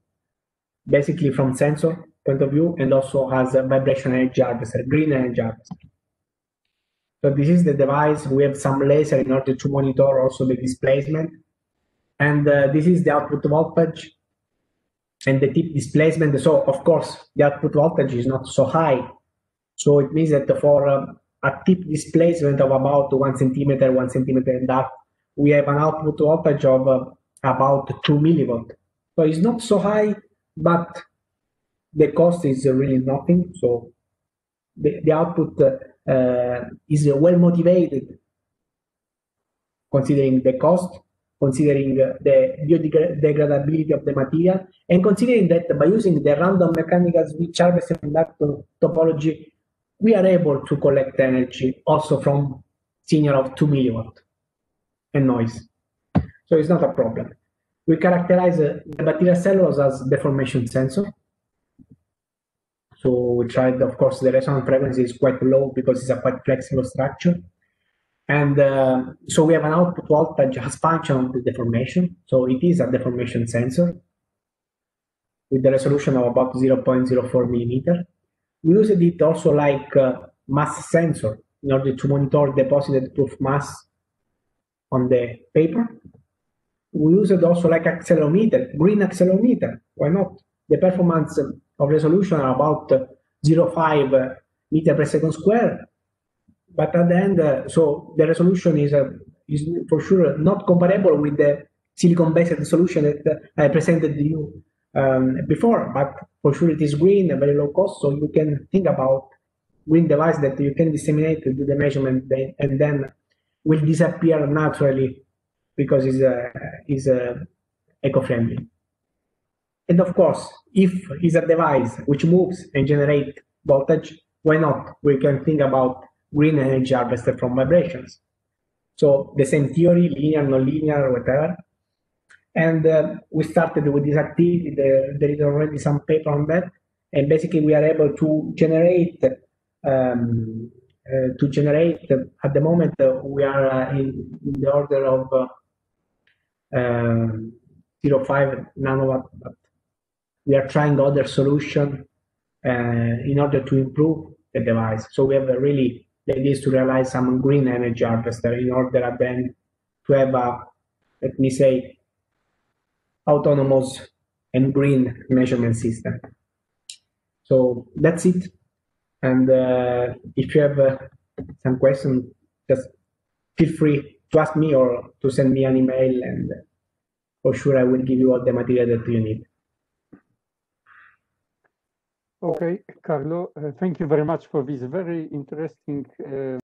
Basically, from sensor, point of view and also has a vibration energy harvester, green energy harvester. So this is the device. We have some laser in order to monitor also the displacement. And uh, this is the output voltage and the tip displacement. So of course, the output voltage is not so high. So it means that for um, a tip displacement of about one centimeter, one centimeter and half, we have an output voltage of uh, about two millivolt. So it's not so high, but the cost is really nothing. So the, the output uh, is well motivated considering the cost, considering the biodegradability of the material, and considering that by using the random mechanical switch harvester inductor topology, we are able to collect energy also from signal of 2 milliwatt and noise. So it's not a problem. We characterize uh, the bacterial cellulose as deformation sensor. So we tried, of course, the resonance frequency is quite low because it's a quite flexible structure. And uh, so we have an output voltage as function of the deformation. So it is a deformation sensor with the resolution of about 0.04 millimeter. We used it also like mass sensor in order to monitor deposited proof mass on the paper. We use it also like accelerometer, green accelerometer. Why not? The performance of resolution are about 0.5 meter per second square. But at the end, uh, so the resolution is, uh, is for sure not comparable with the silicon-based solution that I presented to you um, before, but for sure it is green and very low cost, so you can think about green device that you can disseminate to do the measurement and then will disappear naturally because it's, uh, uh, eco-friendly. And of course, if it's a device which moves and generates voltage, why not? We can think about green energy harvested from vibrations. So the same theory, linear, non-linear, whatever. And uh, we started with this activity. There, there is already some paper on that. And basically we are able to generate, um, uh, to generate, uh, at the moment uh, we are uh, in, in, the order of uh, um, 0.5 nanowatt, we are trying other solution uh, in order to improve the device. So we have a really is to realize some green energy harvester in order then to have a, let me say, autonomous and green measurement system. So that's it. And uh, if you have uh, some questions, just feel free to ask me or to send me an email, and for sure I will give you all the material that you need. Okay, Carlo, uh, thank you very much for this very interesting uh,